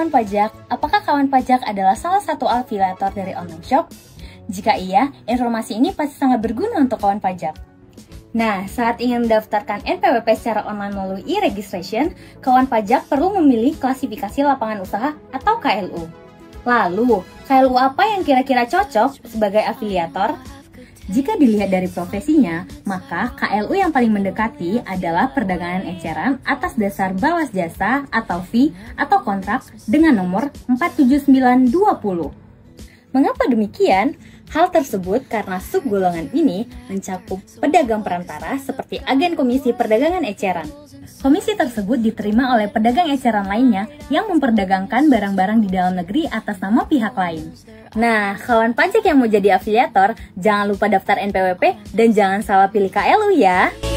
kawan pajak, apakah kawan pajak adalah salah satu afiliator dari online shop? Jika iya, informasi ini pasti sangat berguna untuk kawan pajak. Nah, saat ingin mendaftarkan NPWP secara online melalui e-registration, kawan pajak perlu memilih klasifikasi lapangan usaha atau KLU. Lalu, KLU apa yang kira-kira cocok sebagai afiliator? Jika dilihat dari profesinya, maka KLU yang paling mendekati adalah perdagangan eceran atas dasar balas jasa atau fee atau kontrak dengan nomor 47920. Mengapa demikian? Hal tersebut karena subgolongan ini mencakup pedagang perantara seperti agen komisi perdagangan eceran. Komisi tersebut diterima oleh pedagang eceran lainnya yang memperdagangkan barang-barang di dalam negeri atas nama pihak lain. Nah, kawan pajak yang mau jadi afiliator, jangan lupa daftar NPWP dan jangan salah pilih KLU ya.